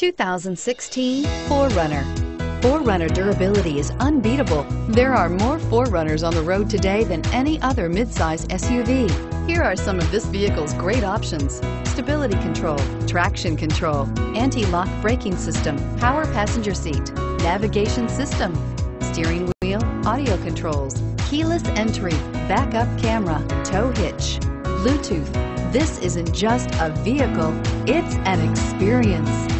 2016 4Runner. 4Runner durability is unbeatable. There are more 4Runners on the road today than any other midsize SUV. Here are some of this vehicle's great options. Stability control, traction control, anti-lock braking system, power passenger seat, navigation system, steering wheel, audio controls, keyless entry, backup camera, tow hitch, Bluetooth. This isn't just a vehicle, it's an experience.